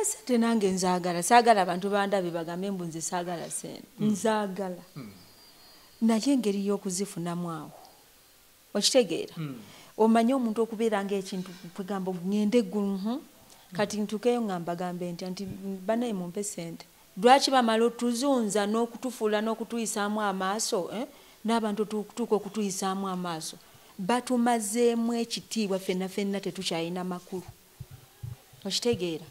esente nange nzaagala saagala abantu bandabe bagambe mbu nze saagala sente. Nzaagala. Naye engeri y'okuzifunamu awo. Okitegeera. Omanye omuntu okubeera ngaekintu kwegamba ŋŋende eggulu hm? kati ntukeyo nga mbagambe ntya nti banaye mumpe sente. Lwaki bamala otuzunza n'okutufuula n'okutuyisaamu amaaso eh? n'abantu tuuka okutuyisaamu amaaso. Batumazeemu ekitiibwa ffenna ffenna tetukyalina makulu. Okitegeera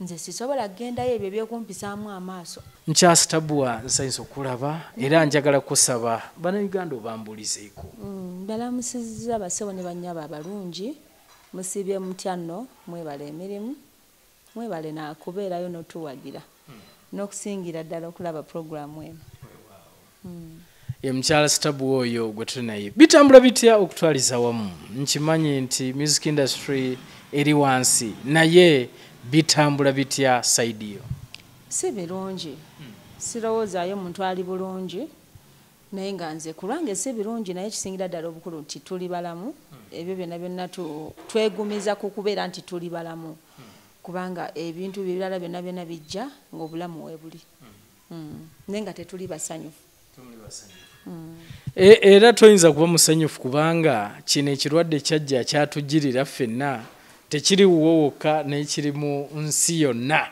nze sisobola kugendayo ebyo ebyokumpisaamu amaaso. Nkyasitabwa nsanyisa okulaba era njagala kusaba bannayuganda obambulizeeko. Mm, mbalamusizza basawo ne bannyabo abalungi musibye mutya nno mwebala emirimu mwebale nakubeerayo notuwagira n'okusingira ddala okulaba puroguramu eno. Ye mukyala sitabu oyo gwe tuli naye bitambula bitya okutwaliza wamu nkimanyi nti music industry eri wansi naye bitambula bitya saidi yo si birungi. Sirowoozaayo muntu ali bulungi naye nga nze kulwange si birungi naye kisingira ddala obukulu nti tuli balamu. Ebyo byonna byonna tu- twegumiza ku kubeera nti tuli balamu. Kubanga ebintu birala byonna byonna bijja ng'obulamu we buli. Mm. naye nga tetuli basanyufu. E- era toyinza kuba musanyufu kubanga kino ekirwadde kyajja kyatugirira ffenna tekiri wuwo wokka naye kiri mu nsi yonna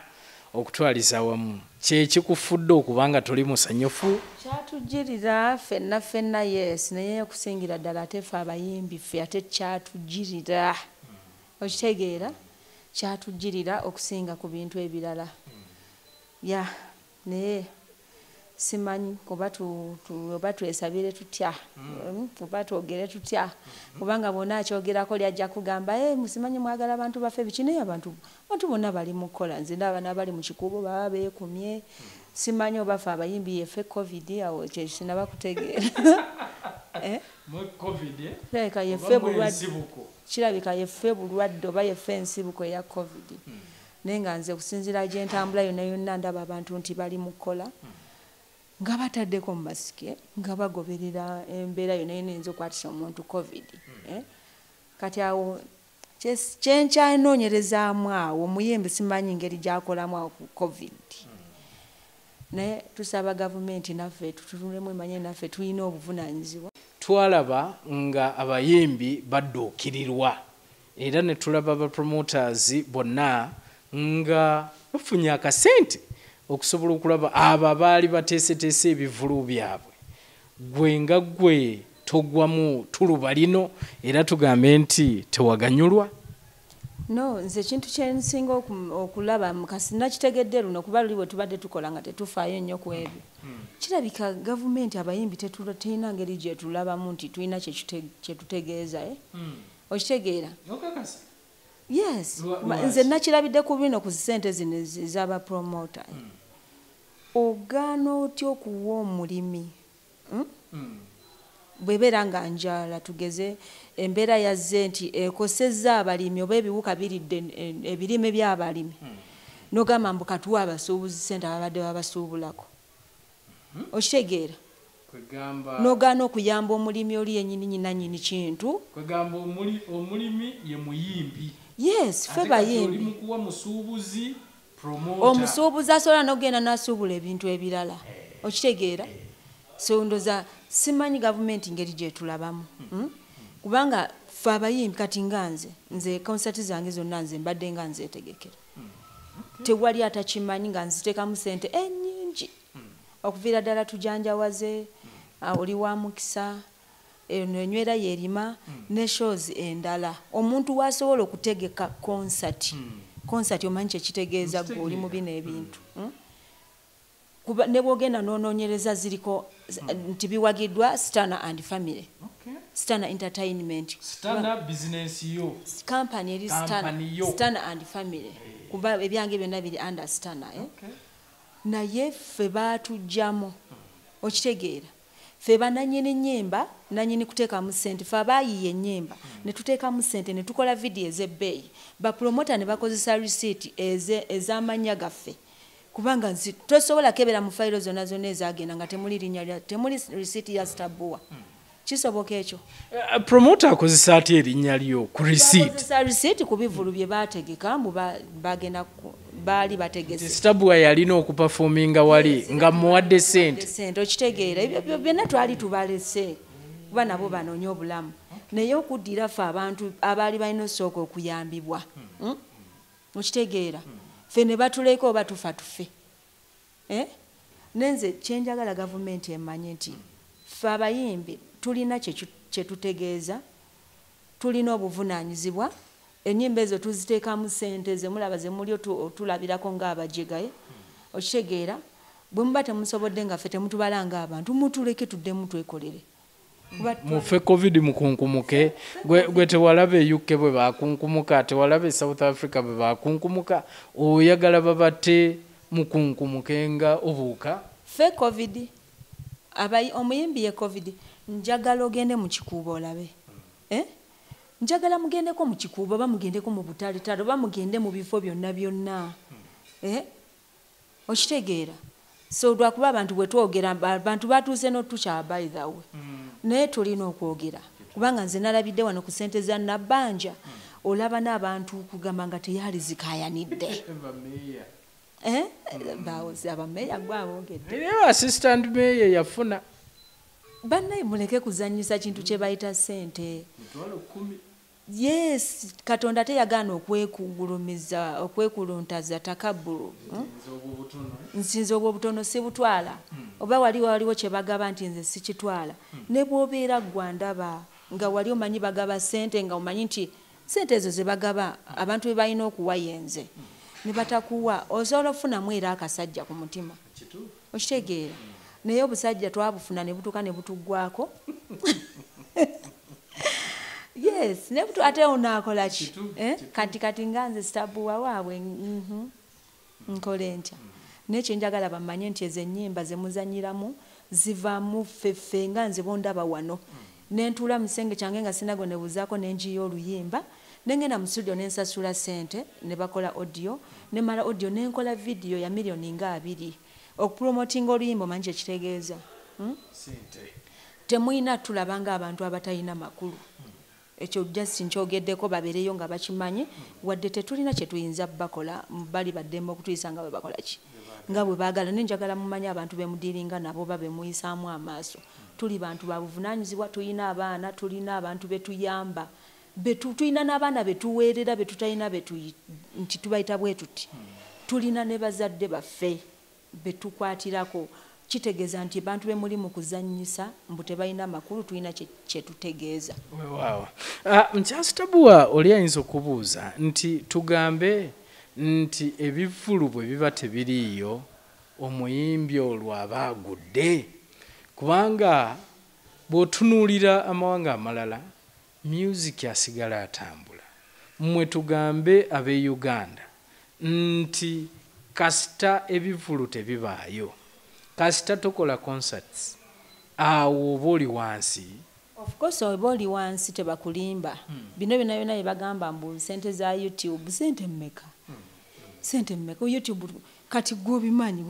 okutwaliza wamu. Kyekikufudde okubanga toli musanyufu? Kyatugirira ffenna ffenna yes naye okusingira ddala ate ffe abayimbi ffe ate kyatugirira. Okitegeera kyatugirira okusinga ku bintu ebirala. Ya naye simanyi oba twesabire tutya Mm, oba twogere tutya kubanga bonna akyogerako lyajja kugamba "Eh, musimanyi mwagala abantu baffe biki? Naye abantu abantu bonna bali mu kukola nze ndaba n'abali mu kikubo baba beekumye. Simanyi oba ffe abayimbi yeffe covid awo ekyo sinaba kutegeera Eh? kirabika yeffe bulwadde kirabika yeffe bulwadde oba yeffe ensibuko eya covid. Naye nga nze okusinziira gyentambula yonna yonna ndaba abantu nti bali mu kukola nga bataddeko mu masike nga bagoberera embeera yonna yonna eyinza okukwatisa omuntu covid eh? kati awo kyenkyanoonyerezaamu awo omuyembe simanyi ngeri gyakolamu awo ku covid. Naye tusaba gavumenti naffe tutulemu emanye naffe tulina obuvunaanyizibwa twalaba nga abayimbi badduukirirwa era ne tulaba abapromoters bonna nga bafunye akasente okusobola okulaba abo abaali bateeseteese ebivulu byabwe. Gwe nga gwe togwamu tuluba lino era tugambe nti tewaganyulwa? No nze ekintu kyensinga oku- okulaba kasi nakitegedde luno kuba luli bwe tubadde tukola nga tetufaayo nnyo ku ebyo. Kirabika gavumenti abayimbi terina ngeri gyetulabamu nti tulina kyetutegeeza eh? okitegeera yes. Nze nakirabidde ku bino ku sente zino ez'abapromota ogaana otya okuwa omulimi? Hmm? bwebeera nga njala tugeze embeera yazze nti ekosezza abalimi oba ebiwuka biridde e- ebirime by'abalimi. Nogamba mbu katuwa abasuubuzi sente ababadde babasuubulako. Okitegeera. Nogaana okuyamba omulimi oli yenyini nyinanyini kintu. Kwegamba omulimi ye muyimbi yes fe bayimbi. omusuubuzi asobola n'okugenda n'asuubula ebintu ebirala. Okitegeera? So ndoza simanyi gavumenti ngeri gyetulabamu mm? kubanga fe abayimbi kati nga nze nze konsati zange zonna nze mbadde nga nzetegekera tewali atakimanyi nga nziteekamu sente ennyingi. Okuviira ddala tujanjawaze ah, oli wa mukisa eno enywera yerima ne shows endala. Omuntu wasobola okutegeka konsati konsati omanyi kyekitegeeza gwe oli mu bino ebintu. Mm? kuba ne bwogenda nonoonyereza ziriko nti biwagiddwa stana and family. Stana entertainment. Stana bizinensi yo. Kampani eri stana, stana and family. Kuba ebyange byonna biri under stana eh? naye ffe baatugjamu okitegeera ffe bananyini nyimba nanyini kuteekamu sente fe abaayiye enyimba ne tuteekamu sente ne tukola vidiyo ez'ebbeeyi. Bapromota ne bakozesa risiiti ez'amannya gaffe. Kubanga tosobola kebera mu fayiro zonna zonna ezagenda nga temuli linnya temuli risiiti ya stabuwa kisoboka ekyo. Uh, promoter akozesa atya erinnya lyo ku receipt? Risiiti ku bivulu bye baategeka mbu ba- bagenda baali bategese. Stabwa yalina okupafominga wali nga muwadde sente sente okitegeera. Ebyo byo byonna twali tubalese kuba nabo banoonya obulamu. Naye okuddira ffe abantu abaali balina osooka okuyambibwa Mm? okitegeera. Ffe ne batuleka oba tufa tufe Eh? nenze kyenjagala gavumenti emanye nti ffe abayimbi tulina kye- tutegeeza tulina obuvunaanyizibwa ennyimba ezo tuziteekamu sente zemulaba zemuli otu- otulabirako ng'abajegaye okitegeera bwe muba temusobodde nga ffe temutubala ng'abantu mutuleke tuddemu twekolere. Kuba mufe covid mukunkumuke. Gwe tewalaba e uk bwe bakunkumuka tewalaba e south africa bwe bakunkumuka oyagala babate mukunkumuke nga obuuka? Ffe covid abayi- omuyimbi ye covid njagala ogende mu kikuubo olabe. Eh? njagala mugendeko mu kikuubo oba mugendeko mu butaletale oba mugende mu bifo byonna byonna. Eh? okitegeera. So lwakuba abantu bwe twogera ba- abantu batuuse n'otukyaba by the way. Naye tulina okwogera kubanga nze nalabidde wano ku sente za nabbanja olaba n'abantu kugamba nga teyali zikayanidde. Eh? bawozi abameeya gwe aboogedde naye assistant mayor yafuna bannaye muleke kuzanyisa kintu kye bayita sente yes katonda teyagaana okwekugulumiza okwekuluntaza takabbulu hmm? nsinza obwobutono. Sibutwala oba wali waliwo kye bagaba nti nze sikitwala. Ne bwobeera gwa ndaba nga wali omanyi bagaba sente nga omanyi nti sente ezo ze bagaba abantu be balina okuwa yenze ne batakuwa osobola okufunamu era akasajja ku mutima. Okitegeera naye obusajja twabufuna ne butuuka ne butuggwako yes ne butu ate onaakola ki Eh? kati kati nga nze sitabuwa waabwe mhm. nkole ntya naye kyenjagala bamanye nti ezo ennyimba zemuzanyiramu zivaamu ffeffe nga nze bondaba wano nentuula mu kisenge kyange nga sinago nebuzaako nenjiya oluyimba nengenda mu studio nensasula sente ne bakola audio nemala audio nenkola vidiyo ya miliyoni nga abiri okupromotinga oluyimba omanyi kyekitegeeza hmm? temuyina tulaba nga abantu abatalina makulu. Ekyo just nkyogeddeko babeereyo nga bakimanyi. Wadde tetulina kyetuyinza bakola bali baddembe okutuyisa nga bwe bakola ki? Nga bwe baagala naye njagala mumanyi abantu bemudiringa nabo ba bemuyisaamu amaaso. Tuli bantu babuvunaanyizibwa tulina abaana tulina abantu betuyamba betu- tulina n'abaana betuweerera betutalina nti tubayita bwe tuti. Tulina ne bazadde baffe betukwatirako. Kitegeeza nti bantu bemuli mu kuzannyisa mbu tebalina makulu tulina kye- kyetutegeeza Weewaawo. Ah, nkyasitabuwa oli ayinza okubuuza nti tugambe nti ebivvulu bwe biba tebiriiyo omuyimbi olwo aba agudde? Kubanga bw'otunuulira amawanga amalala music asigala atambula. Mmwe tugambe ab'e uganda. Nti kasita ebivvulu tebibaayo kasita tokola concerts. Awo oba oli wansi? Of course oba oli wansi tebakulimba. Bino byona byona byebagamba mbu sente za youtube sente mmeka? Sente mmeka? Youtube kati gwobimanyi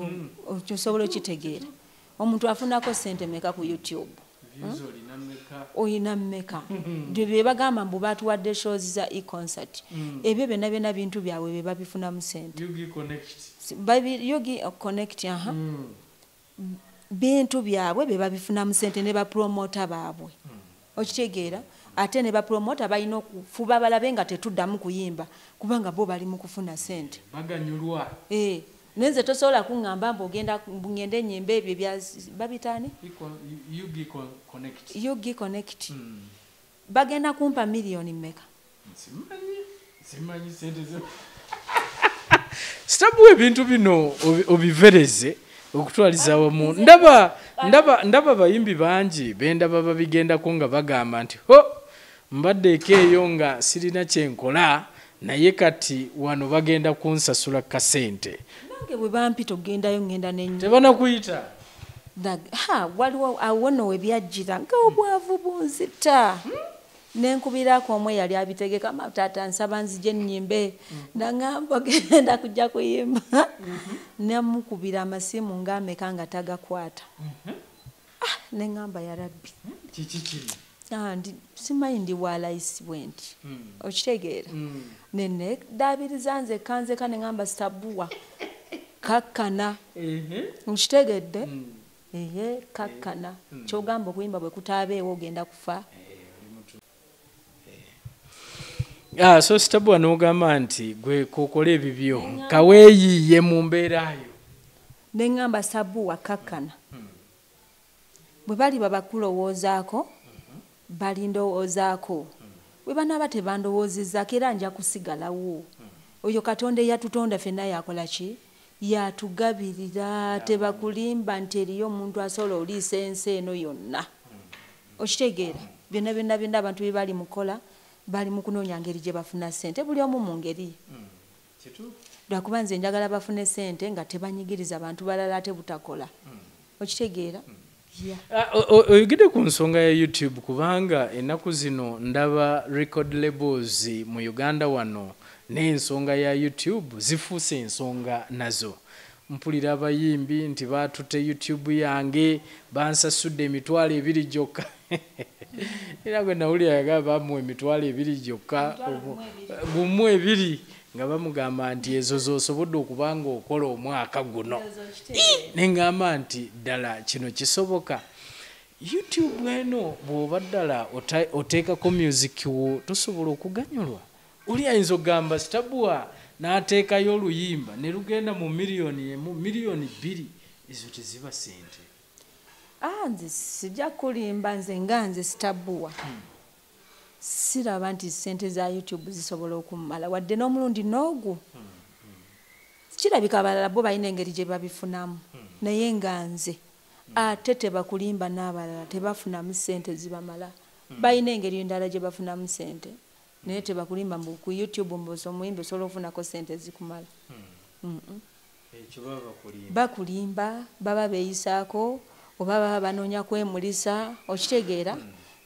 osobola okitegeera? Omuntu afunako sente meka ku youtube? Oyina mmeka? Byebagamba mbu batuwadde shows za econcert. Ebyo byonna byona bintu byabwe byebabifunamu sente yogi connect aha. Bintu byabwe bye babifunamu sente ne bapromota baabwe. Okitegeera ate ne bapromota balina okufuba balabe nga tetuddamu kuyimba kubanga bo bali mu kufuna sente. Baganyulwa. Eh, naye nze tosobola kuŋŋamba mbu ogenda ngende enyimba ebyo bya babitaani? Yogi connect. Bagenda kumpa miliyoni mmeka sitabuwa ebintu bino obi- obivereze okutwaliza wamu. Ndaba ndaba ndaba bayimbi bangi bendaba babigendako nga bagamba nti ho mbaddeeko eyo nga sirina kyenkola naye kati wano bagenda kunsasula kasente. Nange bwe bampita okugendayo ngenda nenyi tebanakuyita waliwo awono we byajjira nga obwavu bunzita nenkubirako omwe yali abitegeka matata nsaba nzije ennyimbe naŋamba genda kujja kuyimba. Nemukubira amasimu ngaameka nga tagakwata. Ah, neŋŋamba yarabbi kiri Ah, ndi- simanyi ndi walayisi bwe nti. Mm. okitegeera. Nene daabiriza nze kanzeka ne ŋŋamba sitabuwa kakkana. Nkitegedde? Eye kakkana. Kyogamba okuyimba bwe kutaabeewo ogenda kufa so sitabwa n'ogamba nti gwe kokola ebibyo kaweeyiiye mu mbeerayo ne ŋŋamba sabuwa kakkana bwe bali babakulowoozaako balindowoozaako bwe banaaba tebandowoozezaako era nja kusigalawo. Oyo katonda eyatutonda fenna yakola ki? Yatugabirira tebakulimba nti eriyo omuntu asobola oliisa ensi eno yonna. Okitegeera byonna byonna byonna abantu bye bali mukola bali mu kunoonya ngeri gye bafuna ssente buli omu mu ngeri. Lwakuba nze njagala bafune ssente nga tebanyigiriza bantu balala ate butakola. Okitegeera? Yeah. Ah, o- o- oyogedde ku nsonga ya youtube kubanga ennaku zino ndaba record labels mu uganda wano n'ensonga ya youtube zifuuse ensonga nazo mpulira abayimbi nti batutte youtube yange bansasudde emitwalo ebiri gyokka. Era gwe nawulira yagamba bamuwa emitwalo ebiri gyokka gumu ebiri. nga bamugamba nti ezo zosobodde okuba nga okola omwaka guno. Neŋŋamba nti ddala kino kisoboka. Youtube eno bw'oba ddala oteekako music wo tosobola okuganyulwa. Oli ayinza okugamba sitabuwa n'ateekayo oluyimba ne lugenda mu miliyoni emu miliyoni bbiri ezo teziba sente Ah, nze sijja kulimba nze nga nze sitabuwa siraba nti sente za youtube zisobola okummala wadde n'omulundi n'ogwo kirabika abalala bo balina engeri gye babifunamu. Naye nga nze ate tebakulimba n'abalala tebafunamu sente zibamala. Balina engeri endala gye bafunamu sente naye tebakulimba ku youtube mbuzi omuyimbi osobola okufunako sente zikumala Mm-mm. ekyo baba bakulimba. Bakulimba baba beeyisaako oba baba banoonya kwemulisa okitegeera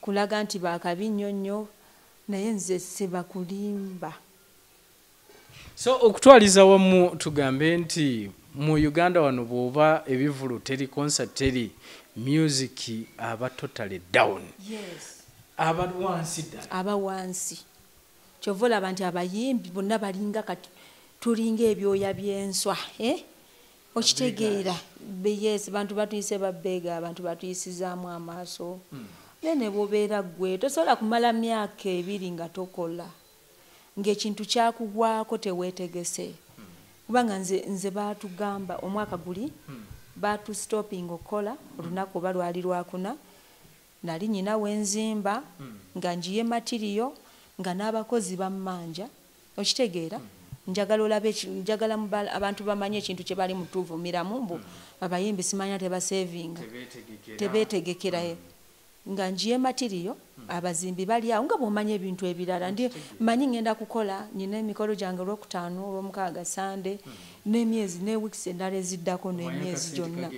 kulaga nti bakabi nnyo nnyo naye nze sebakulimba. So okutwaliza wamu tugambe nti mu uganda wano bw'oba ebivulu teri concert teri music aba totally down. Aba wansi ddala. Aba wansi kyova olaba nti abayimbi bonna balinga kati tulinga ebyoya byenswa eh? okitegeera yes bantu batuyise babbeega abantu batuyisizaamu amaaso. Naye ne bwobeera gwe tosobola kumala myaka ebiri nga tokola ng'ekintu kyakugwako teweetegese. Kubanga nze, nze baatugamba omwaka guli baatustopinga okukola olunaku oba lwali lwakuna nali nyina wenzimba nga njiye matiriyo nga n'abakozi bammanja okitegeera njagala olabe njagala abantu bamanye ekintu kye bali mutuvumiramu mbu abayimbi simanya tebasevinga tebeetegekera. Nga njiye matiriyo abazimbi bali awo nga bwomanya ebintu ebirala. Ndi manyi ngenda kukola nyina emikolo gyange olwokutaano olwomukaaga sande n'emyezi ne wiikisi endala eziddako n'emyezi gyonna.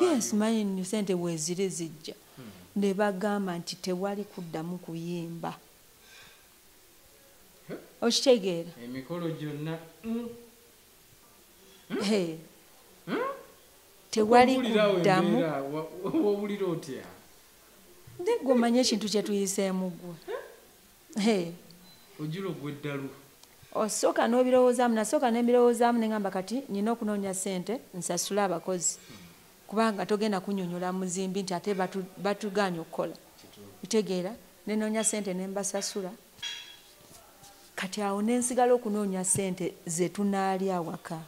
yes manyi sente weziri zijja. Ne bagamba nti tewali kuddamu kuyimba okitegeera emikolo gyonna tewali kuddamu. wawulira otya? Negwe omanye ekintu kyetuyiseemu gwe Hey. ojula ogwa eddalu osooka n'obirowoozaamu nasooka n'ebirowoozaamu neŋamba kati nina okunoonya ssente nsasule abakozi. Kubanga togenda kunyonyola muzimbi nti ate batu- batugaanye okukola. Bitegeera nenoonya ssente ne mbasasula kati awo nensigala okunoonya ssente zetunaali awaka.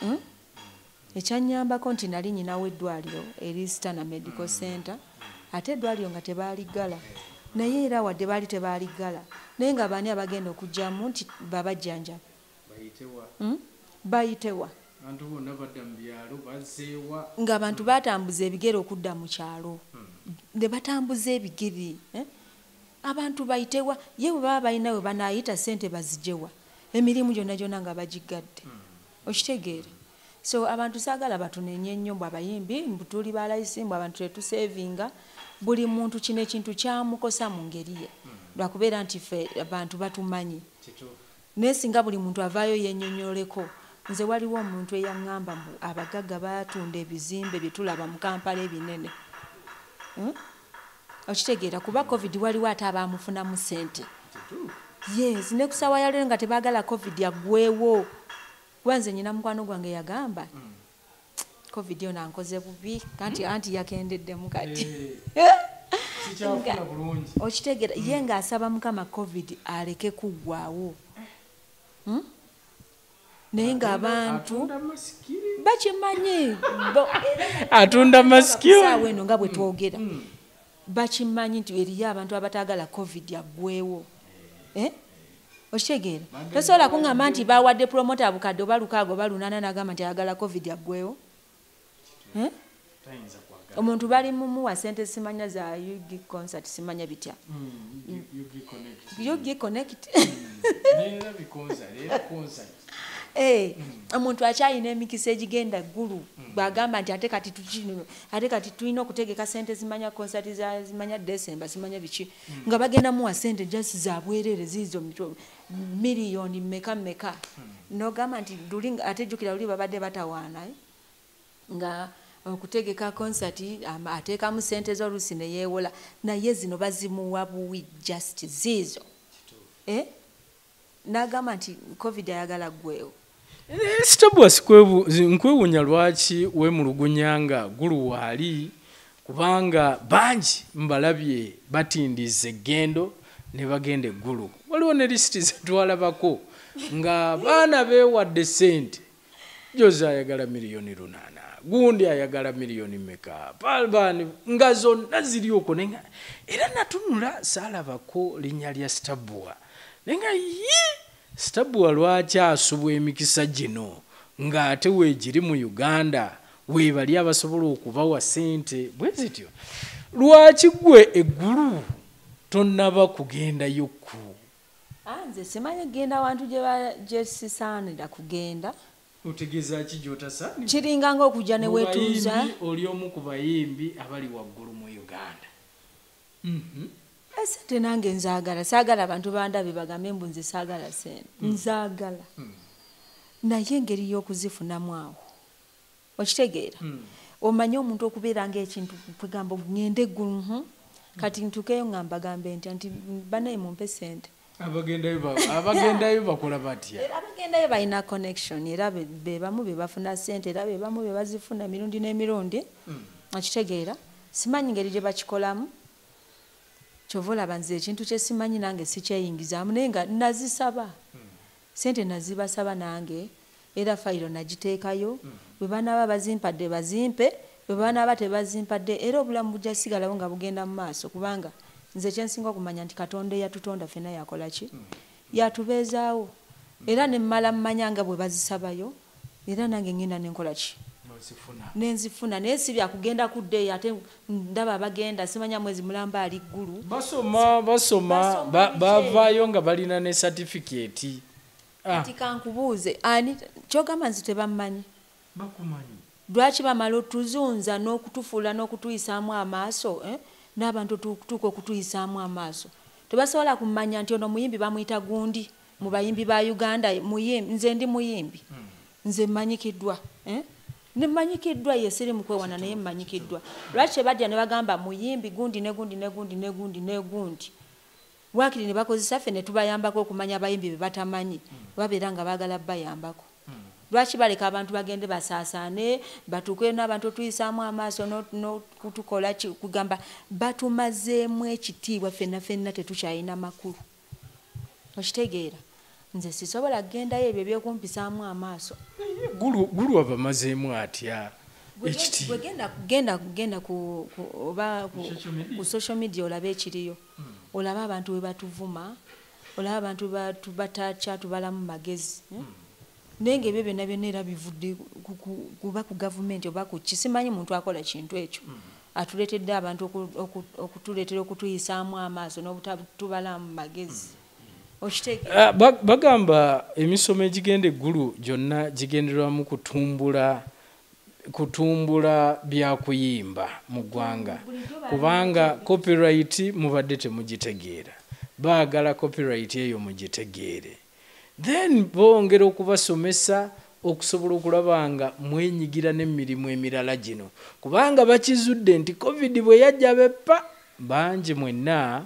Hmm? ekyanyambako nti nali nyinawo eddwaliro erisitana medical center ate eddwaliro nga tebaaliggala naye era wadde baali tebaaliggala naye nga baani abagenda okugjamu nti babajjanjaba bayitewa. Hmm? bayitewa. Abantu ng'abantu batambuza ebigere okudda mu kyalo. Ne batambuza ebigere eh? Abantu bayitewa ye bwe baba balina we banaayita sente bazijewa emirimu gyonna gyonna nga bagigadde okitegeere. So abantu saagala batunenye ennyo mbw abayimbi tuli balayisi mbw abantu tetuseevinga buli muntu kino ekintu kyamukosa mu ngeri ye. Lwakubeera nti ffe abantu batumanyi. Naye singa buli muntu avaayo yennyonnyoleko nze waliwo omuntu eyaŋŋamba abagagga batunda ebizimbe bye tulaba mu kampala ebinene. Hmm? Okitegeera kuba covid waliwo ate abamufunamu sente yes ne kusawa yalero nga tebaagala covid yaggwewo kuba nze nyina mukwano gwange yagamba covid yo nankoze bubi kanti anti yakendeddemu kati. Bulungi. Okitegeera ye ng'asaba mukama covid aleke kuggwaawo. Hmm? naye ng'abantu bakimanyi atunda masiki saawa eno nga bwe twogera bakimanyi nti eriyo abantu abataagala covid yaggwewo Eh? okitegeera tosobola kuŋŋamba nti bawadde promota bukadde oba lukaaga oba lunaana nagamba nti ayagala covid yaggwewo Eh? Omuntu bali mumuwa sente simanya za ug concert simanya bitya Mm, you get connect. ug connect Neera bikonsa, leero concert. Eh, omuntu akyalina emikisa egigenda ggulu bwagamba nti ate kati tukino ate kati tulina okutegeka sente zimanya konsati zimanya desemba zimanya biki nga bagenda muwa sente jasi za bwerere ziizo miliyoni meka meka nogamba nti luli ate jjukira luli babadde batawaana eh? nga okutegeka konsati ateekamu sente z'oluusi ne yeewola naye zino bazimuwa buwi just ziizo eh? n'agamba nti covid ayagala ggwewo sitabwas nkwewuunya lwaki wemulugunya nga gulu waali? Kubanga bangi mbalabye batindiza eggendo ne bagenda eggulu waliwo ne lisiti zetwalabako nga baana beewadde sente jozi ayagala miliyoni lunaana gundi ayagala miliyoni meka palbani nga zonna ziri okwo era natunula saalabako linnya lya stabua naye nga ye stabua lwaki asubwa emikisa gino? Ng'ate weegiri mu uganda weebali abasobola okubawa sente bwe zityo. Lwaki gwe eggulu tonnaba kugendayo ku Ah, nze simanyi kgenda wantu gye sisaanira kugenda. Otegeeza ki gyotasaani kiringa ngaokujja ne weetuuza. oli omu ku bayimbi abali waggulu mu uganda Mhm. Eh, sente nange nzaagala. Saagala abantu bandabe bagambe mbu nze saagala sente. Nzaagala. Naye engeri y'okuzifunamu awo okitegeera. Mm. omanye omuntu okubeera ngaekintu kwegamba ngende eggulu kati ntukeyo nga mbagambe nti banaye mumpe sente. Abagendayo ba- abagendayo bakola batya? Era abagendayo balina connection era be- be bamu be bafuna sente era be bamu be bazifuna emirundi n'emirundi. Okitegeera. Simanyi ngeri gye bakikolamu kyova olaba nze ekintu kye simanyi nange sikyeyingizaamu naye nga nazisaba. Sente nazibasaba nange era fayiro nagiteekayo. Bwe banaaba bazimpadde bazimpe bwe banaaba tebazimpadde era obulamu bujja sigalawo nga bugenda mu maaso kubanga nze kyensinga okumanya nti katonda eyatutonda fena yakola ki? Yatubeezaawo. Era nemmala mmanya nga bwe bazisabayo era nange ngenda nenkola ki? nozifuna nenzifuna naye si byakugenda kuddeeyo ate ndaba abagenda simanya mwezi mulamba ali ggulu. Basoma basoma bavaayo nga balina ne satifikeeti kati kankubuuze ani kyogamba nzi tebammanyi? Bakumanyi. Lwaki bamala otuzunza n'okutufuula n'okutuyisaamu amaaso eh? n'abantu tukutuuka okutuyisaamu amaaso. Tebasobola kumanya nti ono muyimbi bamuyita gundi mu bayimbi ba uganda nze ndi muyimbi. Nze mmanyikiddwa eh? Nemanyikiddwa ye siri mukwewana naye mmanyikiddwa. Lwaki tebajja ne bagamba muyimbi gundi ne gundi ne gundi ne gundi ne bakozesa ffe ne tubayambako okumanya abayimbi be batamanyi babeera nga baagala bayambako. Lwaki baleka abantu bagende basaasaane batuuke n'abantu otuyisaamu amaaso no- n'okutukola kugamba batumazeemu ekitiibwa ffenna ffenna tetukyalina makulu. Okitegeera nze sisobola kugendayo ebyo ebyokumpisaamu amaaso. Gulu abamazeemu atya? Bwegenda kugenda kugenda ku- ku- oba ku- Social media? ku social media olabe ekiriyo. Olabe abantu bwe batuvuma olabe abantu batakyatubalamu magezi eh? naye nga ebyo byonna byonna era bivudde ku- ku- kuba ku gavumenti oba ku kisimanyi muntu akola kintu ekyo. Atuleetedde abantu oku- oku- okutuleetera okutuyisaamu amaaso n'obutatubalamu magezi bagamba emisomo egigenda eggulu gyonna gigenderwamu kutumbula kutumbula byakuyimba mu ggwanga. Kubanga copyright mubadde temugitegeera. Baagala copyright eyo mugitegeere. Then bongera okubasomesa okusobola okulaba nga mwenyigira n'emirimu emirala gino. Kubanga bakizudde nti covid bwe yajja beppa bangi mwenna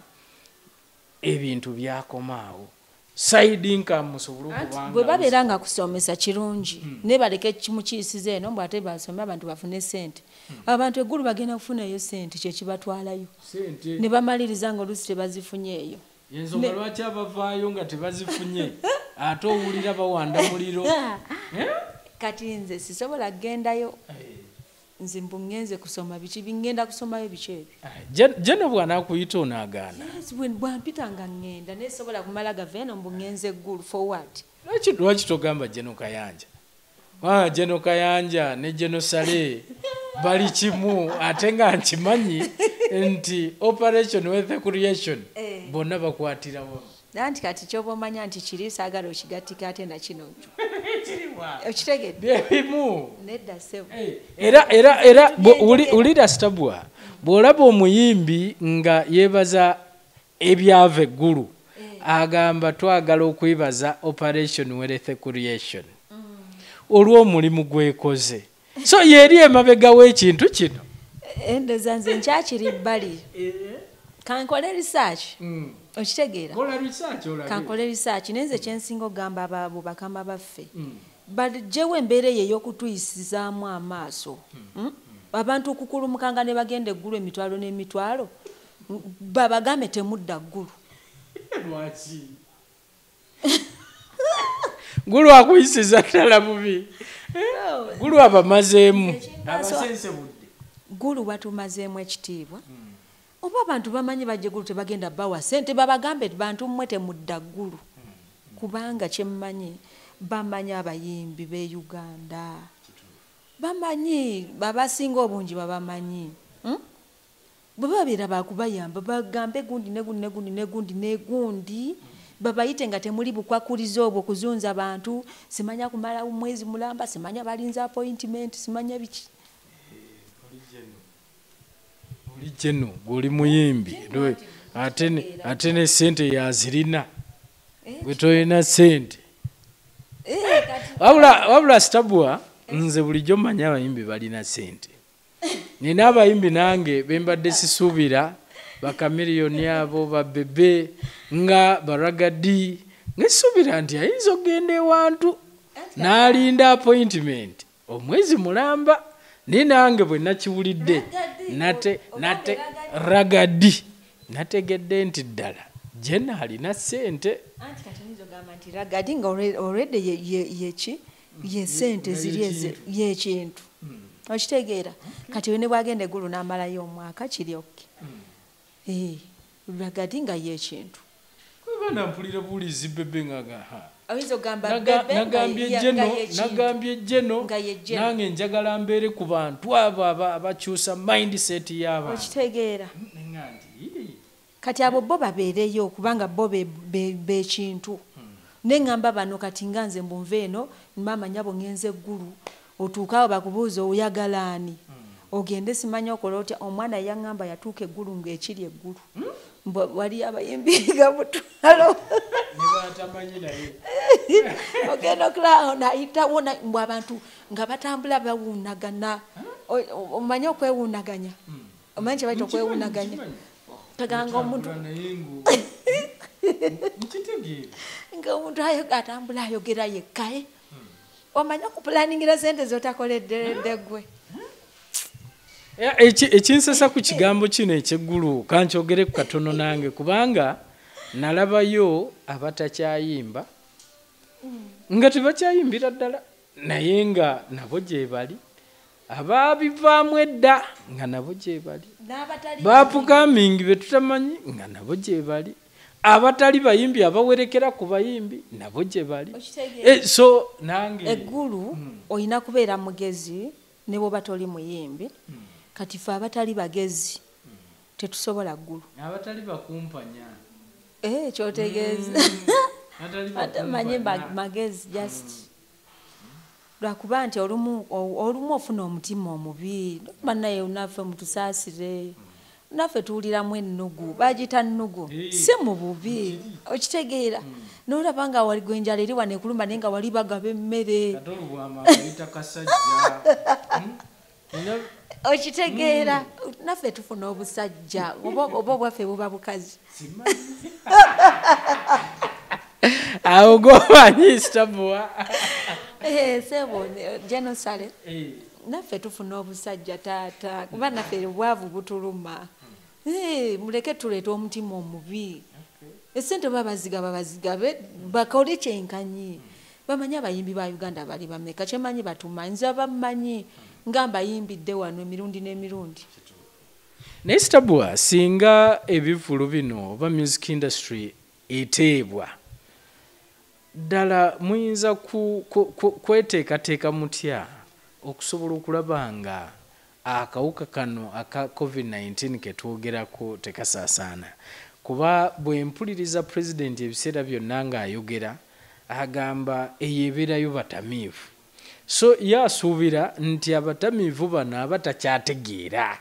ebintu byakomaawo side income musobole okubanga bwe babeera nga kusomesa kirungi ne baleke kimukiisiza eno mbw ate basome abantu bafune sente abantu eggulu bagenda kufunayo sente kyekibatwalayo ne bamaliriza nga oluusi tebazifunyeeyo ensonga lwaki abavaayo nga tebazifunye? Ate owulira bawanda muliro? Eh? kati nze sisobola kgendayo nze mbu ŋŋenze kusoma biki biŋŋenda kusomayo biki ebyo Je- jeno bw'anaakuyita onaagaana bwampita nga ŋŋenda naye sobola kumala gava eno mbu ŋŋenze eggulu forward. Lwaki togamba jeno kayanja Ah, jeno kayanja ne jeno sale bali kimu ate nga nkimanyi nti operation with creation Eh. bonna bakwatira wamu. Anti kati kyoba omanya nti kiri saagala okigattike ate nakino okitegedde byebimu nedda sebo era era era bwe- uli- ulira sitabwa bw'olaba omuyimbi nga yeebaza ebyava eggulu agamba twagala okwebaza operation wealth creation. Olw'omulimu gwekoze so yeeri emabega w'ekintu kino. Endeza nze nkyakiri bbali kankole research. Okitegeera. Kankole research naye nze kyensinga okugamba abaabo bakama baffe. Bajjewo embeera eyo ey'okutuyisizaamu amaaso Mm? abantu okukulumukanga ne bagenda eggulu emitwalo n'emitwalo mm, babagambe temudda ggulu. Gulu akuyisiza ddala bubi. Gulu abamazeemu. Ggulu batumazeemu ekitiibwa oba abantu bamanyi bajja eggulu tebagenda bawa sente babagambe bantu mmwe temudda ggulu. Kubanga kyemmanyi bamanyi abayimbi b'e uganda. Bamanyi babasinga obungi babamanyi Hmm? bwe babeera bakubayamba bagambe gundi negundi negundi negundi negundi babayite nga temuli bukwakuliza obwo kuzunza bantu. Simanya kumala mwezi mulamba simanya balinza appointment simanya biki oli jeno gweoli muyimbi. Lwe- ate ne- ate ne sente yazirina gwe tolina sente Eh, kati wabula wabula sitabwa nze bulijjo mmanyi abayimbi balina sente nina abayimbi nange bembadde sisuubira bakamiriyoni abo babebe nga baragadi ngesuubira nti ayinza okgenda ewantu. N'alinda appointment. Omwezi mulamba naye nange bwe nakiwulidde nate nate ragadi. nategedde nti ddala jena alina sente anti kati oyinza ogamba nti ragadi nga olwedde yeki ye sente ziri yekintu okitegeera. Kati we ne bwagenda eggulu n'amalayo omwaka kiri oke Eh, ragadi nga yekintu kwebana mpulira bulizi bebe nga nagambye ye- jeno nagambye jeno nange njagala mbeere ku bantu abo aba- abakyusa mindset y'abantu. Okitegeera. Nenga nti, "Ii, kati abo bo babeereyo kubanga bo be- be- bekintu neŋŋamba bano kati nga nze mbunva eno mamanya bo ŋŋenza eggulu otuukawo bakubuuza oyagala ani? Ogende simanya okola otya? Omwana yaŋŋamba yatuuka eggulu ng'ekiri eggulu. Mbwe wali abayimbi batamanyi naye. Ogenda okulaba nayitawo na- mbwe abantu nga batambula o- omanye okwewuunaganya? Omanyi kyebaita okwewuunaganya? Nkimanyi, taganga omuntu. ngaomuntu ayo- atambula ayogera yekkae omanye okupulaningira sente zotakoledderedde gwe Eki- ekinsasa ku kigambo kino ekyeggulu kankyogere ku katono nange kubanga nalabayo abatakyayimba. Nga tebakyayimbira ddala naye nga nabo gye bali abaabivaamu edda nga nabo gye bali. Bapugamingi be tutamanyi nga nabo gye bali. Abatali bayimbi abawerekera ku bayimbi nabo gye bali. Eh, so nange eggulu olina kubeera mugezi ne bwoba toli muyimbi kati fe abatali bagezi tetusobola ggulu. Abatali bakumpanya. Eh, kyotegeeza. Abatali ate manye bakumpanya. ba- magezi just. Lwakuba nti olumu ofuna omutima omubi. Banaye naffe mutusaasire. Naffe tuwuliramu ennugu bagita nnugu. Si mu bubi. Okitegeera. Nolaba nga wali gwenjala eri wano ekuluma naye nga wali bagaba emmere Hmm? okitegeera naffe tufuna obusajja oba obwaffe buba bukazi. Awo gomanyi sitabuwa. Eh, sebo genosale. Naffe tufuna obusajja taata kuba naffe obwavu butuluma. Eh, muleke tuleeta omutima omubi. Esente babaziga babazigabe bakole kyenkanyi. Bamanyi abayimbi ba uganda bali bameka? Kyemanyi batumanyi? Nze bammanyi nga mbayimbidde wano emirundi n'emirundi. Naye sitabuwa singa ebivulu bino oba music industry eteebwa ddala muyinza kweteekateeka mutya okusobola okulaba nga akawuka kano aka covid-19 ketwogerako tekasaasaana? Kuba bwe mpuliriza pulezidenti ebiseera byonna ng'ayogera agamba eyo ebeerayo batamiivu so ye asuubira nti abatamiivu bano abatakyategeera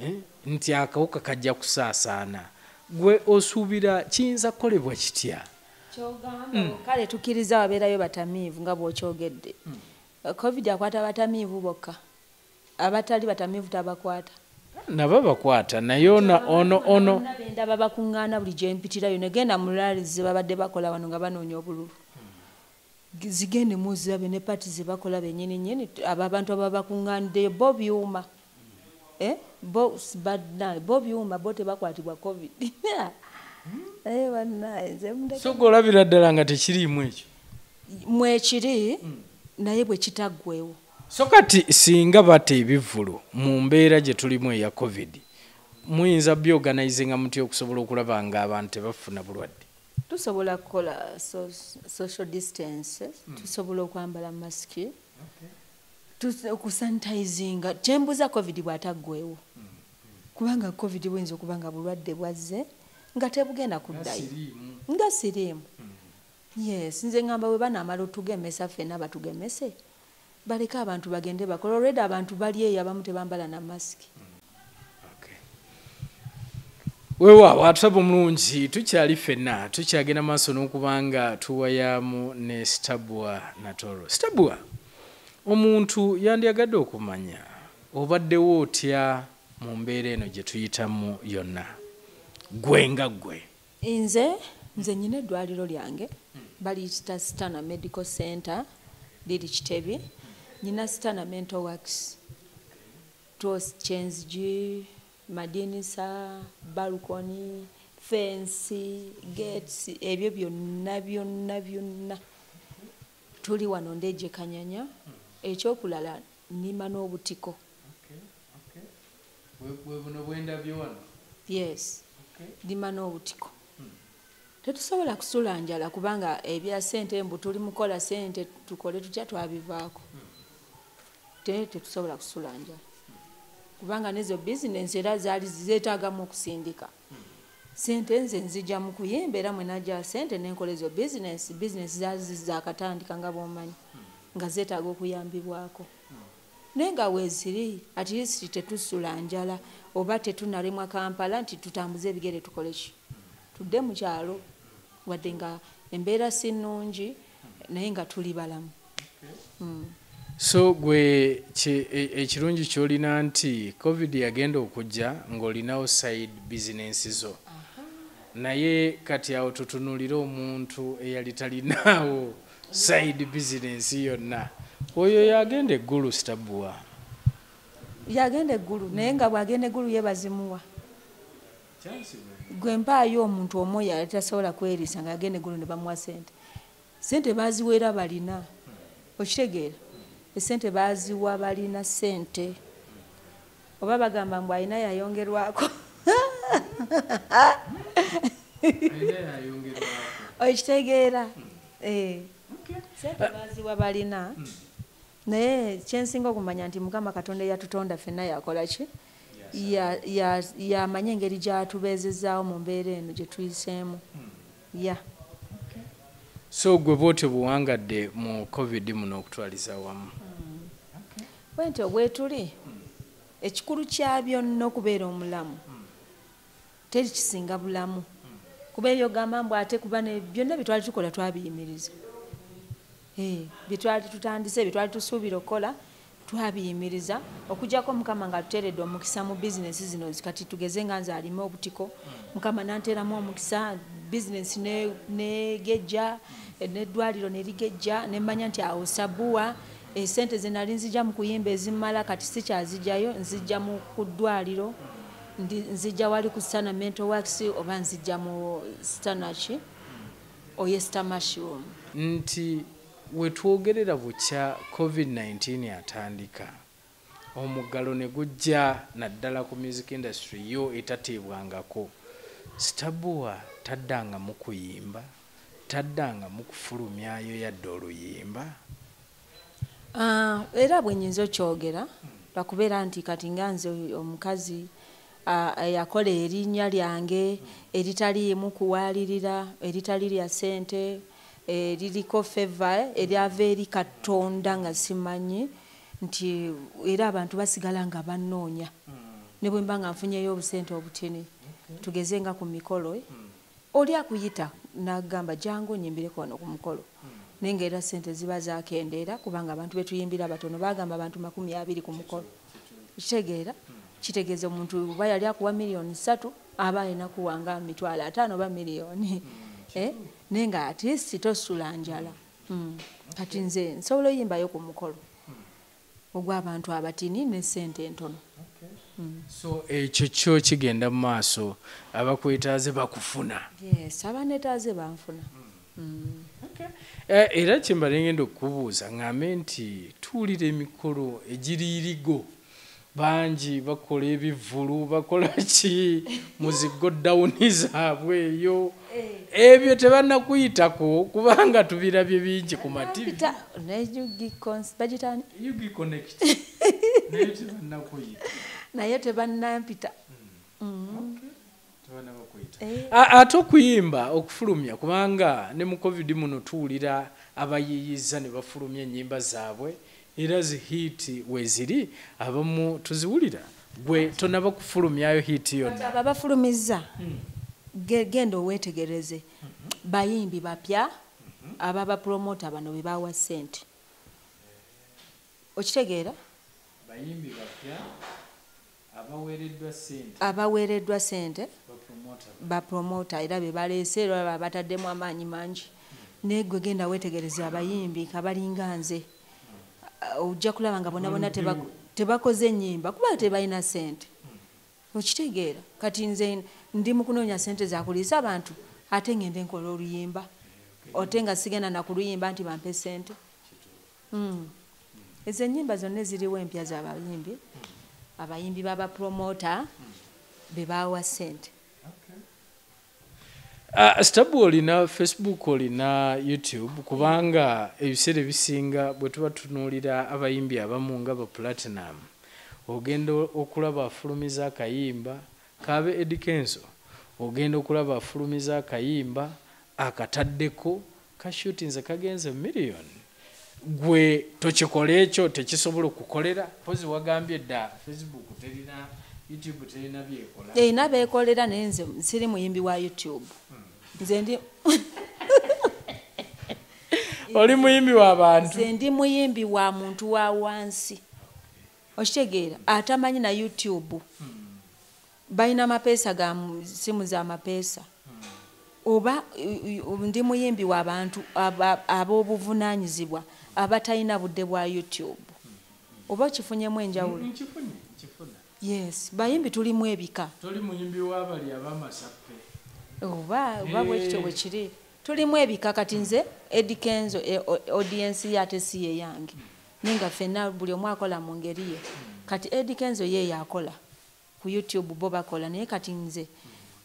eh, nti akawuka kajja kusaasaana. Gwe osuubira kiyinza kukolebwa kitya? Kyogamba kale tukkiriza wabeerayo batamiivu nga bw'okyogedde. Covid akwata batamiivu bokka. Abatali batamiivu tabakwata. Nabo bakwata naye ono ono bendaba bakuŋŋaana buli gye mpitirayo negenda mu rali ze babadde bakola wano nga banoonya obululu zigende muzirabe ne pati ze bakola benyini nyini abo abantu aba bakuŋŋaaniddeyo bo byuma. Eh, bo bannaye bo byuma bo tebakwatibwa covid. Mundeke so golabira ddala nga tekiriimu ekyo? Mwekiri naye bwe kitaggwewo so kati singa bata ebivvulu mu mbeera gye tulimu eya covid muyinza byoganizinga mutya okusobola okulaba nga abantu tebafuna bulwadde tusobola kukola so- social distance tusobola okwambala masiki okusanitizinga kyembuza covid bwataggwewo kubanga covid buyinza okuba nga bulwadde bwazze nga tebugenda kuddayo. nga siriimu. Yes nze ngamba bwe banaamala otugemesa ffenna batugemese. Baleke abantu bagende bakola olwedde abantu bali eyo abamu tebambala na masiki weewaawo atusaba omulungi tukyali ffenna tukyagenda maaso n'okubanga tuwayamu ne stabua natoro stabua omuntu yandyagadde okumanya obaddewo otya mu mbeera eno gye tuyitamu yonna? Gwe nga gwe. Nze nze nyina eddwaliro lyange baliyita stana medical center liri kitebi. Nyina stana mental works tos chenzigi madinisa balukoni fensi gates ebyo byonna byonna byonna. Tuli wano ndeje kanyanya ekyokulala nima n'obutiko. Buno bwendabye wano? Yes. Ndima n'obutiko. Tetusobola kusula njala kubanga ebya sente mbu tuli mukola sente tukole tutya twabivaako. Te tetusobola kusula njala kubanga nezo bizinensi era zaali zeetaagamu okusindika. Sente nze nzija mu kuyimba era mwenajja sente nenkola ezo bizinensi bizinensi zaali zizakatandika nga bwomanyi nga zeetaaga okuyambibwako. Naye nga weeziri at least tetusula njala oba tetunalemwa kampala nti tutambuze ebigere tukole ki? Tudde mu kyalo wadde nga embeera si nnungi naye nga tuli balamu. Mm. So gwe ki- e- ekirungi kyolina nti covid yagenda okujja ng'olinawo side bizinensi zo. Naye kati awo tutunulire omuntu eyali talinaawo side bizinensi yonna. Oyo yagenda eggulu sitabuwa yagenda eggulu naye nga bwagenda eggulu yebazimuwa gwe mpaayo omuntu omu yali tasobola kweriisa nga yagenda eggulu ne bamuwa sente sente baziweera balina. Okitegeera esente baziwa balina sente oba bagamba mbu alina yayongerwako. Okitegeera. Eh. sente baziwa balina. Naye kyensinga okumanya nti mukama katonda eyatutonda ffenna yakola ki? Ya- ya- yamanya engeri gyatubeezezaawo mu mbeera eno gye tuyiseemu ya so gwe bwotyo buwangadde mu covid muno okutwaliza wamu. Bwentyo bwetuli ekikulu kya byonna okubeera omulamu teri kisinga bulamu. Kuba ebyo ogamba mbu ate kuba byonna byetwali tukola twabiyimiriza. Eh, byetwali tutandise byetwali tusuubira okukola twabiyimiriza. Okujjako mukama nga tuteeredde omukisa mu bizinesi zino kati tugeze nga nze alime obutiko. Mukama nanteeramu omukisa bizinesi ne- negejja neddwaliro nerigejja nemmanya nti awo sabuwa esente zenali nzijja mu kuyimba ezimala kati sikyazijjayo nzijja mu ku ddwaliro nzijja wali ku stana mental works oba nzijja mu stanaki oyesta mushroom nti wetwogerera bukya covid-19 atandika omuggalo ne gujja naddala ku music industry yo etateebwangako. Sitabuwa taddangamu kuyimba taddangamu kufulumyayo yadde oluyimba. Ah, era bwe nyinza okyogera lwakubeera nti kati nga nze omukazi ah, eyakola erinnya lyange eritaliimu kuwalirira eritali lya sente eririko feva eryava eri katonda nga simanyi nti era abantu basigala nga bannoonya. Ne bwe mba nga nfunyeyo obusente obutini tugeze nga ku mikolo eh, oli akuyita nagamba jangu onyimbireko wano ku mukolo. Naye ngaera sente ziba zakendeera kubanga abantu betuyimbira batono bagamba abantu makumi abiri ku mukolo. Kitegeera kitegeeza omuntu oba yali akuwa miliyoni satu aba alina kuwanga mitwalo ataano oba miliyoni Eh, naye nga atist tosula njala. Kati nze nsobola oyimbayo ku mukolo. Ogw'abantu abatini ne sente entono so ekyo kyo kigenda mu maaso. Abakwetaaze bakufuna. Abanetaaze banfuna. Mm. Eh, era kyembala ngenda okukubuuza ŋŋambe nti tuwulira emikolo egiriirigo bangi bakola ebivulu bakola ki? Mu zi godawuni zaabwe eyo. Ebyo tebannakuyitako kubanga tubirabye bingi ku mativi. bagitaani ugiconnect naye tebannakuyita naye tebannampita. Tebannabakuyita Eh. A- ate okuyimba okufulumya kubanga ne mu covid muno tuwulira abayiyiza ne bafulumya ennyimba zaabwe era zihiiti weziri abamu tuziwulira. Gwe tonaba kufulumyayo hiiti yonna? Aba bafulumiza ge- genda owetegereze bayimbi bapya aba bapromota bano be bawa sente okitegeera? Bayimbi bapya abaweereddwa sente abaweereddwa sente bapromota era be baleese era baba bataddemu amaanyi mangi. Naye gwe genda wetegereze abayimbi kabalinga nze. Ah, ojja kulaba nga bona teba- tebakoze ennyimba kuba tebalina sente okitegeera. Kati nze ndi mu kunoonya sente zakuliisa abantu ate ngende nkola oluyimba. Ote nga sigenda nakuluyimba nti bampe sente Mm. ezo ennyimba zonna eziriwo empya z'abayimbi abayimbi babapromota be bawa sente. Uh, stabu olina facebook olina youtube kubanga ebiseera ebisinga bwe tuba tunuulira abayimbi abamu nga ba platinum ogenda okulaba afulumiza akayimba kabe edikenso ogenda okulaba afulumiza akayimba akataddeko kashutinze kagenze miliyoni gwe tokikola ekyo tekisobola okukolera? Pozi wagambye dda facebook terina youtube terina byekola? Erina beekolera naye nze siri muyimbi wa youtube. Nze ndi oli muyimbi w'abantu nze ndi muyimbi wa muntu wa wansi. Okitegeera atamanyi na youtube. Balina mapeesa ga mu- simu za mapeesa oba i- i- ndi muyimbi w'abantu aba- ab'obuvunaanyizibwa abatalina budde bwa youtube. Oba okifunyemu enjawulo? Yes bayimbi tulimu ebika. Toli muyimbi w'abali ab'amasappe. Oba oba bwekityo bwe kiri. Tulimu ebika kati nze edikenzo audiensi ye ate si ye yange. Naye nga ffenna buli omu akola mu ngeri ye. Kati edikenzo ye yakola ku youtube bo bakola naye kati nze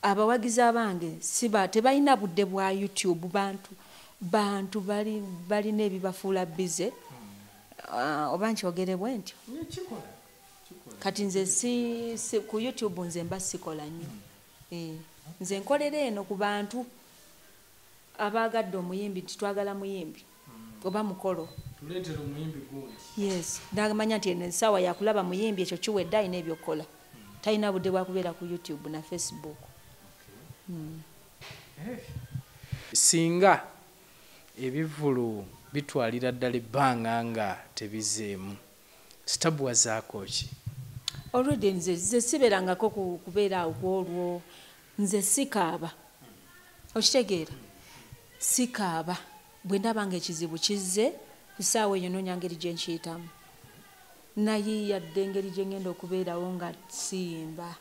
abawagizi abange siba tebalina budde bwa youtube bantu bantu bali- balina ebibafuula bize. Ah, oba nkyogerebwe ntyo? Kati nze si, ku youtube nze mba sikola nnyo. Eh, nze nkolera eno ku bantu abaagadde omuyimbi titwagala muyimbi oba mukolo. Yes. Ndamanya nti eno essaawa yakulaba muyimbi ekyo kiwedde alina ebyokukola talina budde bwa kubeera ku youtube na facebook. Singa ebivulu bitwalira ddala ebbanga nga tebizeemu. Sitabu wazaako ki? Olwedde nze nze siberangako ku- kubeera awo kwolwo nze sikaaba. Okitegeera? Sikaaba. Bwe ndaba nga ekizibu kizze ku ssaawa eyo noonya ngeri gye nkiyitamu nayiiyadde engeri gye ngenda okubeerawo nga siyimba.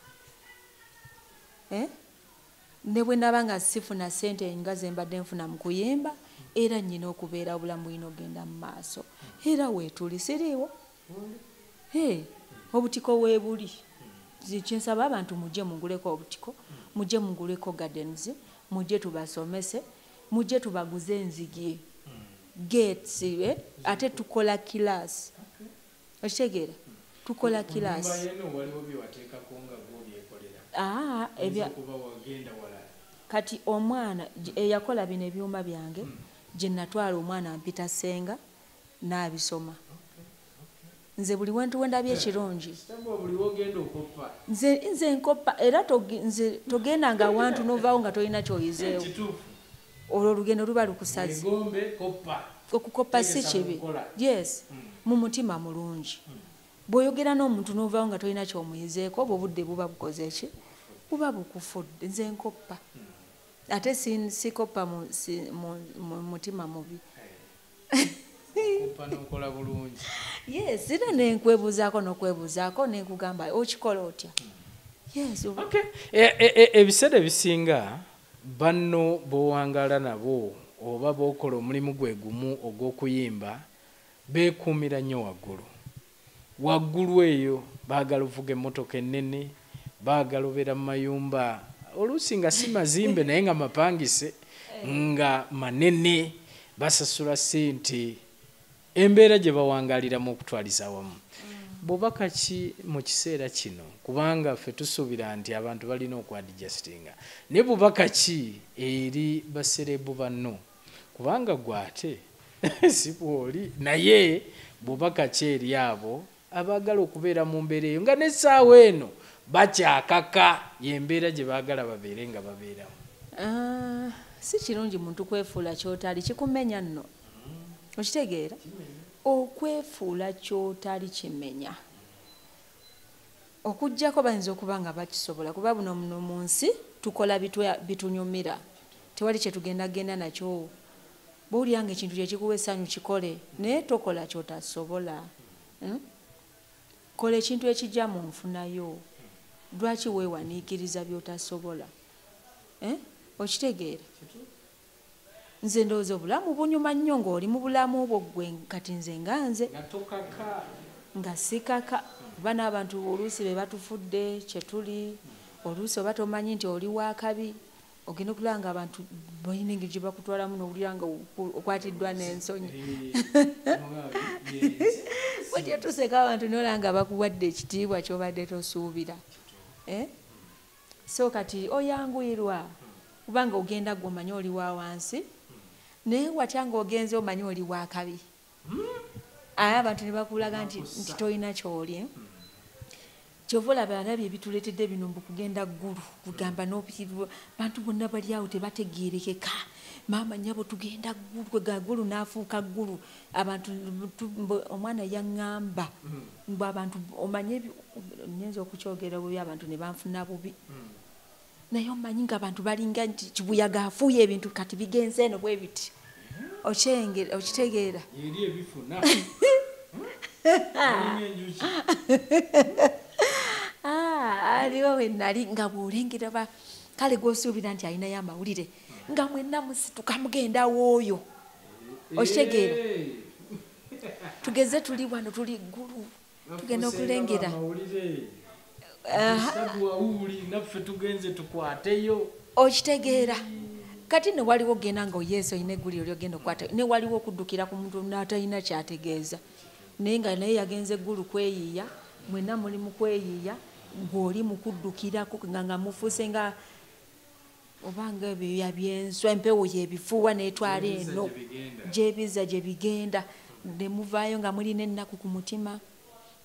Eh? ne bwe ndaba nga sifuna ssente nga ze mbadde nfuna mu kuyimba era nnyina okubeera obulamu bulina okgenda mu maaso. Era weetuli siriiwo obutiko weebuli kyensaba abantu mujje muguleko obutiko mujje muguleko gardens mujje tubasomese mujje tubaguze enzigi gates eh? ate tukola kilasi okitegeera tukola wagenda walala. Kati omwana eyakola bino ebyuma byange gye natwala omwana mpita senga n'abisoma. Nze buli wentu wendabye ekirungi. Nze nkoppa era nze togendanga wantu novaawo nga tolina kyoyizeewo. Olwo olugendo luba koppa. Okukoppa si kibi. yes mu mutima mulungi. Bw'oyogera n'omuntu n'ovaawo nga tolina kyomuyizeeko obwo obudde buba bukoze ki? Buba bukufudde. Nze nkoppa ate si- sikoppa mu mutima mubi. Nokola bulungi. Yes era nenkwebuuzaako n'okwebuuzaako nenkugamba okikola otya? Yes oba- Okay. E- e- e- ebiseera ebisinga banno b'owangaala nabo oba b'okola omulimu gwe gumu ogw'okuyimba beekuumira nnyo waggulu. Waggulu eyo baagala ovuga emmotoka ennene baagala obeera mu mayumba oluusi nga si mazimbe naye nga mapangise nga manene basasula ssente embeera gye bawangaliramu okutwaliza awamu. Bw'obaka ki mu kiseera kino kubanga ffe tusuubira nti abantu balina okwadijasitinga naye bubaka ki eri baserebu banno kubanga gwe ate si bwoli naye bubaka ki eri abo abaagala okubeera mu mbeera eyo nga n'essaawa eno bakyakaka yembeera gye baagala babeere nga babeeramu Ah, si kirungi muntu kwefuula kyotali kikumenya nno? Okitegeera? Okwefuula kyotali kimenya. Okugjako bayinza okuba nga bakisobola kuba buno muno mu nsi tukola bitunyumira. Tewali kyetugenda genda nakyo. Bwowulyanga ekintu kyekikuwa essanyu kikole naye tokola kyotasobola. Hmm? kola ekintu ekijja mu nfunayo lwaki weewaniikiriza byotasobola? Eh? okitegeera nze ndowooza obulamu bunyuma nnyo ng'oli mu bulamu bwo gwe kati nze nga nze nga sikaka. Kuba n'abantu oluusi be batufudde kyetuli oluusi oba tomanyi nti oli wa kabi. Ogenda okulaba nga abantu balina engeri gye bakutwalamu n'owulira nga okwatiddwa n'ensonyi. Bwetyo tuseka abantu nolaba nga bakuwadde ekitiibwa kyobadde tosuubira? So kati oyanguyirwa kubanga ogenda gwe omanyi oli wa wansi naye watya ngaogenze omanyi oli wa kabi? Aye abantu ne bakulaga nti nti tolina kyoli kyova olaba alabye ebituleetedde bino mbu kugenda ggulu kugamba n'obukivu bantu bonna bali awo tebategeerekeka maama nyabo tugenda ggulu kwega ggulu n'afuuka ggulu. Abantu omwana yaŋŋamba mbu abantu omanye nyinza okukyogera bubi abantu ne banfuna bubi. Naye omanyi nga abantu balinga nti kibuyaga afuuye ebintu kati bigenze eno bwe biti. Okyenge- okitegeera. Eri ebifuna. Ah, aliwo we nali nga bw'olengera kale gwosuubira nti alinayo amawulire nga mwenna musituka mugendawo oyo okitegeera tugeze tuli wano tuli ggulu. Tugenda okulengera. naffe tugenze tukwateyo okitegeera. Kati ne waliwo ogenda nga oyeesa olina egguli oli ogenda okukwata ne waliwo okuddukira ku muntu n'atalina kyategeeza. Naye nga naye yagenze eggulu kweyiiya mwenna muli mu kweyiiya ng'oli mu kuddukirako nga nga mufuuse nga obanga ebyoya byenswa empewo yebifuuwa n'etwala eno. gyebiza gye bigenda ne muvaayo nga mulina ennaku ku mutima.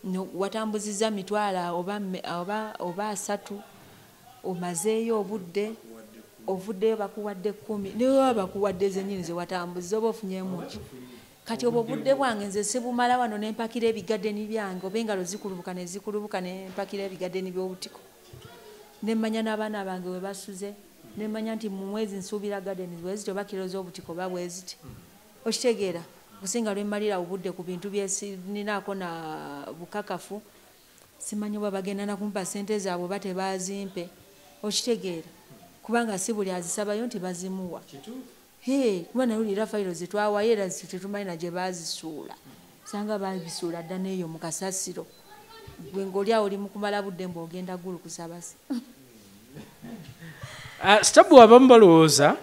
No- watambuziza mitwala oba asatu omazeeyo obudde ovuddeyo bakuwadde kumi niwe bakuwadde zenyini zewatambuza oba ofunyemu ki? Kati obwo obudde bwange nze sibumala wano nempakira ebigaddeni byange oba engalo zikulubuka nezikulubuka nempakira ebigaddeni byobutiko. Nemmanya n'abaana bange we basuze nemmanya nti mu mwezi nsuubira gaddeni bweziti oba kiro z'obutiko oba bweziti okitegeera kusinga lwemmalira obudde ku bintu byesininaako na bukakafu simanyi oba bagenda nakumpa sente zaabwe oba tebazimpe. Okitegeera kubanga si buli azisabayo nti bazimuwa. Kuba nayulira fayiro zetwawayo era tetumanyi na gye bazisuula sanga babisuula dda neeyo mu kasasiro. Gwe ngaoliawo oli mukumala budde mbaogenda gulu kusabasi stabu abamu balowooza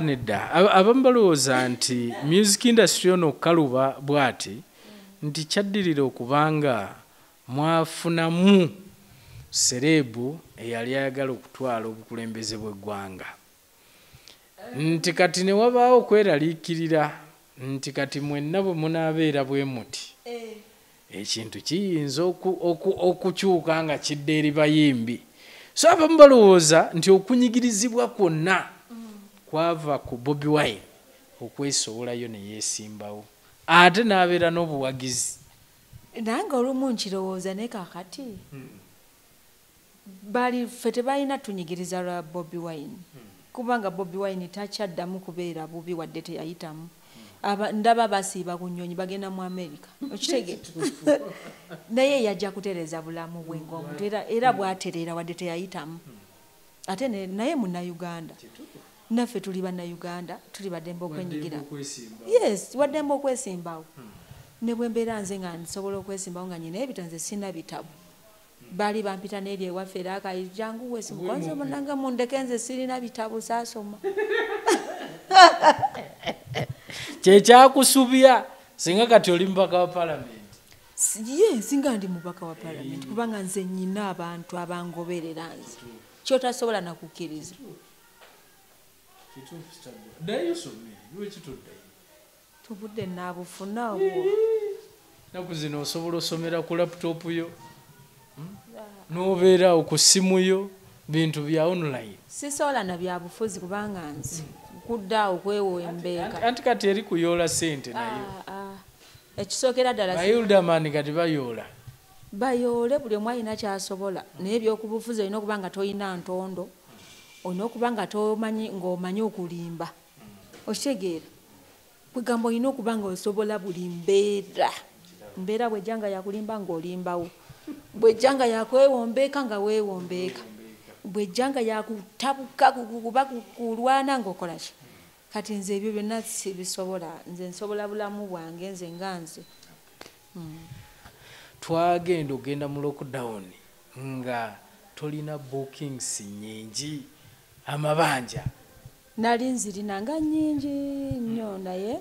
nedda. Abamu balowooza nti music industry ono okukaluba bw'ati nti kyaddirira okubanga mwafunamu serebu eyali ayagala okutwala obukulembeze bw'eggwanga. Nti kati ne wabaawo okweraliikirira nti kati mwenna bwe munaabeera bwe muti. Eh. Ekintu kiyinza okukyuka nga kidde eri bayimbi. So abamu balowooza nti okunyigirizibwa kwonna kwava ku bobi wine okwesowolayo neyeesimbawo ate n'abeera n'obuwagizi. Nange olumu nkirowooza naye kakati bali ffe tebalina tunyigiriza lwa bobi wine. Kubanga bobi wine takyaddamu kubeera bubi wadde teyayitamu ndaba basiiba ku nyonyi bagenda mu amerika okitege naye yajja kutereza bulamu bwe ngaomuntu era bwaterera wadde teyayitamu. Ate naye munauganda naffe tuli bannauganda tuli baddembe okwenyigira. yes waddembe okwesimbawo. Ne bwe mbeera nze nga nsobola okwesimbawo nga nyina ebita nze sina bitabu. Baali bampita neeri ewaffe era akayi jangu wesimukonze munanga mundeke nze sirina bitabu saasoma kyekyakusubya singa kati oli mubaka wa palamenti ye singa ndi mubaka wa palamenti kubanga nze nyina abantu abangoberera nze. Kyotasobola nakukkiriza. Tubudde nabufuna obwo naku zino osobola osomera ku laputopu yo hmm? nobeera okusimu yo bintu bya online. Sisobola nabyabufuzi kubanga nze kuddaawo kwewembeeka anti kati eri kuyoola sente nayo. Ah, ah. ekisookera ddala bayuldamani kati bayoola. Bayoole buli omu alina kyasobola. Naye ebyokubufuzi olina okuba nga tolina ntondo olina okuba nga tomanyi ngaomanyi okulimba. Okitegeera kwegamba olina okuba nga osobola buli mbeera. Mbeera bwejjanga yakulimba ngaolimbawo bwejjanga yakwewombeeka nga weewombeeka bwejjanga yakutabuka kuba kulwana ngaokolaki kati nze ebyo byonna sibisobola nze nsobola bulamu bwange nze nga nze. Hmm. twagenda ogenda mu lockdown nga tolina bookings nyingi amabanja. Nali nzirina nga nyingi nnyo naye.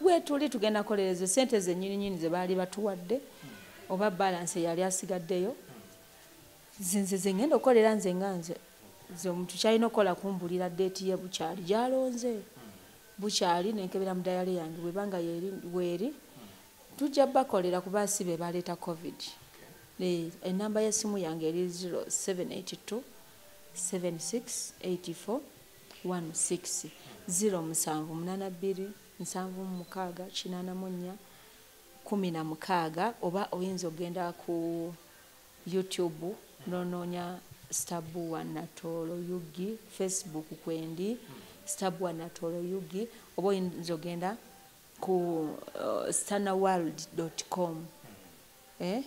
Bwetuli tugenda kolereza sente zenyini nyini zebaali batuwadde oba balansi eyali asigaddeyo zinze zengenda okukolera nze nga nze ze omuntu kyalina okukola kumbulira deeti ye bukyali gyalonze. Bukyali nenkebera mu dayale yange bwebanga weeri tujja bakolera kuba si be baleeta covid. Enamba yesimu yange eri 0782 7684 16 07 82 76 84 16 oba oyinza ogenda ku youtube nononya stabua natolo yugi facebook kwendi. Stabua natolo yugi oba oyinza ogenda ku uh, stannerworld com. Eh?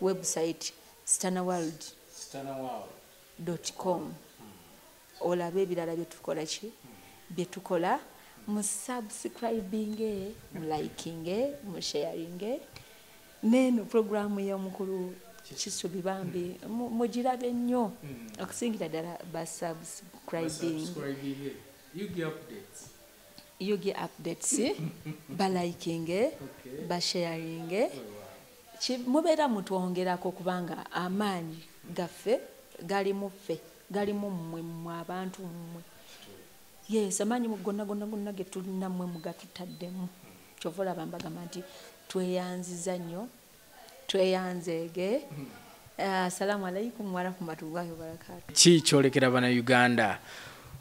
website stannerworld com. Olaba ebirala byetukola ki? Byetukola musubscribinge mulikinge musharinge neno programu y'omukulu kisubi bambi mugirabe nnyo hmm. okusingira ddala basubscribing yugi updates. Balikinge basharinge oh, mubeera mutwongerako kubanga amaanyi gaffe gali muffe gali mu mmwe mmwe abantu mmwe. Yes amaanyi gonna gonna gonna getulina mmwe mugatutaddemu kyova olaba mbagamba nti tweyanziza nnyo tweyanzeege assalamu alaikum warahmatullahi wabarakatu ki kyolekera bana uganda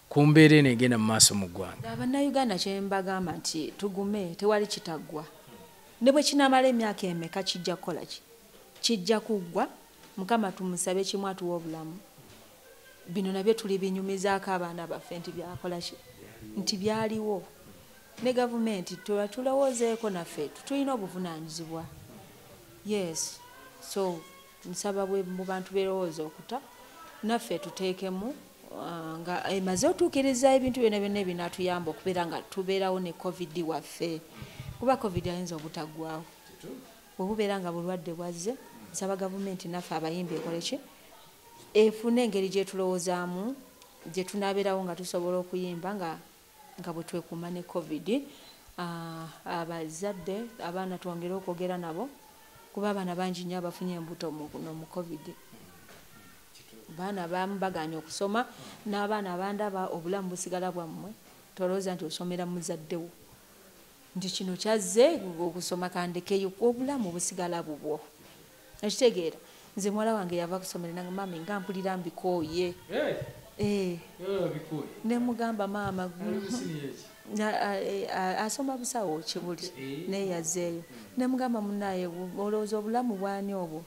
ku mbeera eno egenda mu maaso mu ggwanga. Abannayuganda kyembagamba nti tugume tewali kitaggwa ne bwe kinamala emyaka emeka kijja kukola ki? Kijja kuggwa mukama tumusabe kimu atuwa obulamu. Bino nabyo tuli binyumizaako abaana baffe nti byakola ki? Nti byaliwo. Ne gavumenti tulowoozeeko naffe tulina obuvunanyizibwa yes. So nsaba bwe mu bantu berowooza okuta naffe tuteekemu ah, nga emaze otuukiriza ebintu byona byonna ebinaatuyamba okubeera nga tubeerawo ne covid waffe. Kuba covid ayinza obutaggwawo bwe bubeera nga bulwadde bwazze nsaba gavumenti naffe abayimbi ekole ki? Efune engeri gyetulowoozaamu gyetunaabeerawo nga tusobola okuyimba nga nga bwe twekuuma ne covid. Ah, abazadde abaana twongere okwogera nabo kuba abaana bangi nnyo abafunye embuto mu covid. Baana abamu bagaanye okusoma n'abaana abandaba obulamu busigala bwammwe tolowooza nti osomera muzaddewo nti kino kyazze okusoma kandekeyo obulamu busigala bubwo. Ekitegeera nze muwala wange yava kusomera nange mami nga mpulira mbikooye. Eh, ne mugamba maama asoma busawo kibuli naye yazzeeyo ne mugamba munaye olowooza obulamu bwani obwo?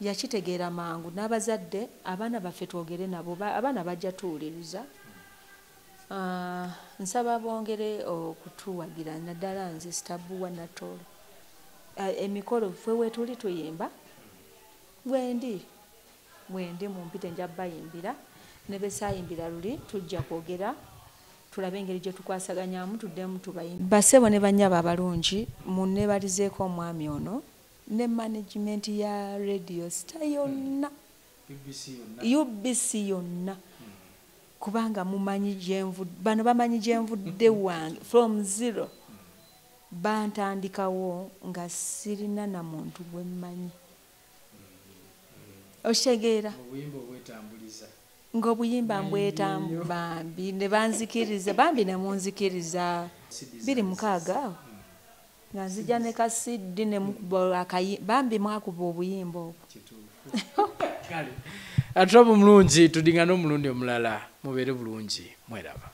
Yakitegeera mangu. N'abazadde abaana baffe twogere nabo ba- abaana bajja tuwuliriza Ah, nsaba bongere okutuwagira naddala nze sitabuwa natoolo. Ah, emikolo ffe wetuli tuyimba. Bwendi bwendi mumpite nja bayimbira ne besayimbira luli tujja kwogera tulabe engeri gye tukwasaganyamu tuddemu tubayimbi basebo ne banyaba abalungi munebalizeeko omwami ono ne management ya radio star yonna. Ubc yonna. Kubanga mumanyi gyenvu bano bamanyi gyenvudde wange from zero. Bantandikawo nga sirina na muntu gwe mmanyi. Okitegeera obuyimba obwetambuliza ng'obuyimba mbwetambu bambi ne banzikiriza bambi ne munzikiriza. Biri mukaaga nga nzija ne kasiddi ne mukuba akayi bambi mwakuba obuyimba obwo. Kale atulaba omulungi tudingana omulundi omulala mubeere bulungi mweraba